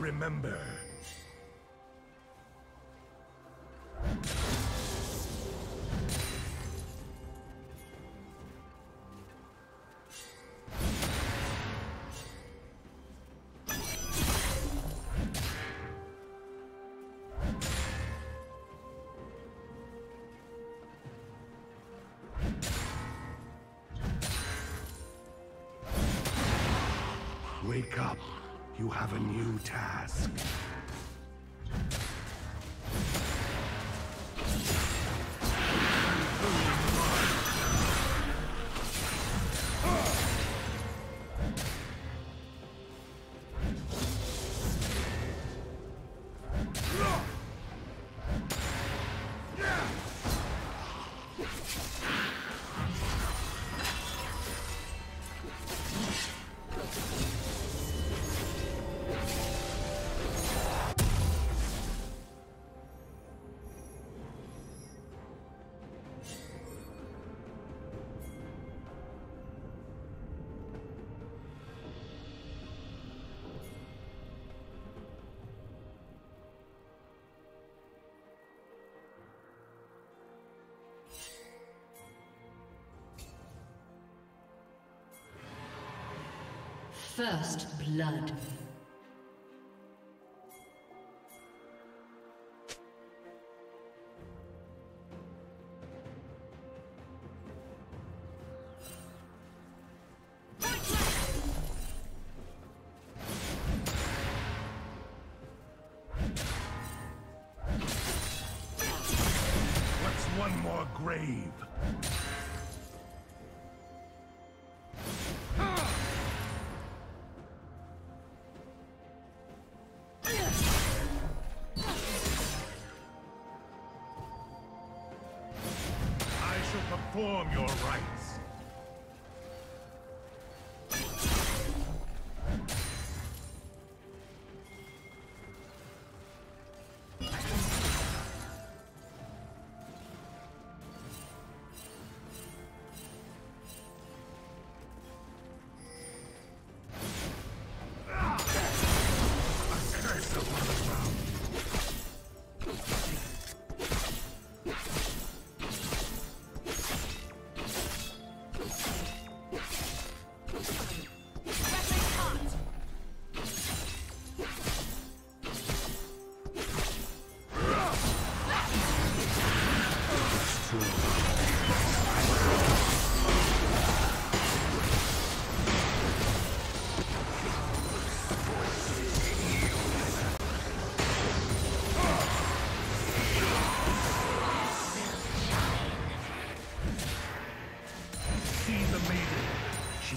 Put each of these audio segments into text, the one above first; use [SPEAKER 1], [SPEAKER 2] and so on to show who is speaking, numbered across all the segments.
[SPEAKER 1] remember. Have a new task.
[SPEAKER 2] First blood.
[SPEAKER 1] Perform your rites.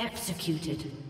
[SPEAKER 1] Executed.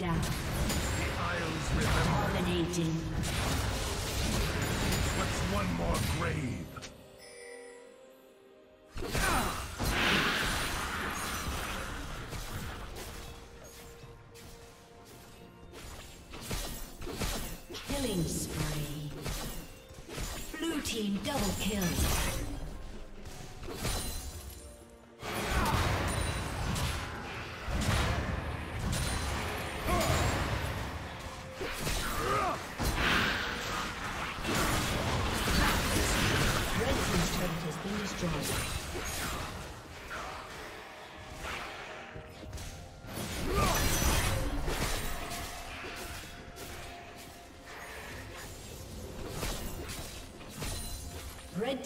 [SPEAKER 1] down.
[SPEAKER 2] The Isles remember. Dominating. What's one more grave? Killing spree. Blue team double kill.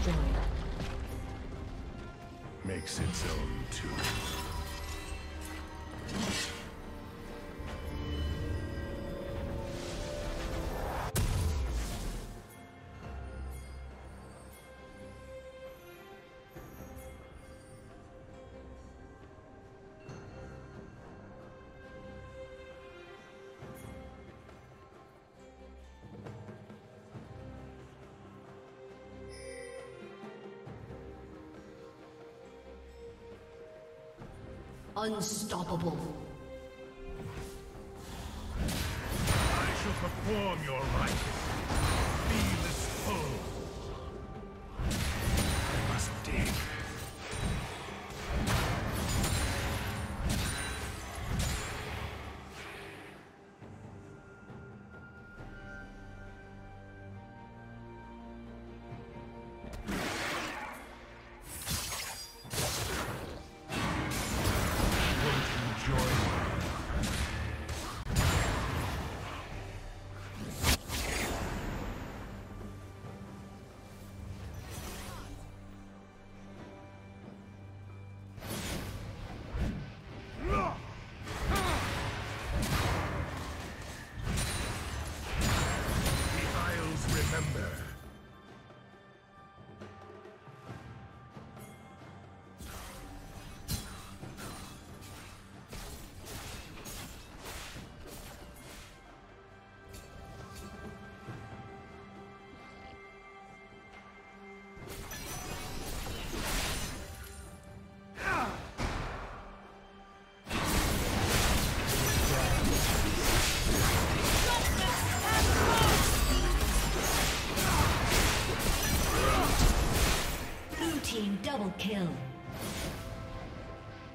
[SPEAKER 2] Destroyed.
[SPEAKER 1] Makes its own too.
[SPEAKER 2] Unstoppable. I shall perform your rites.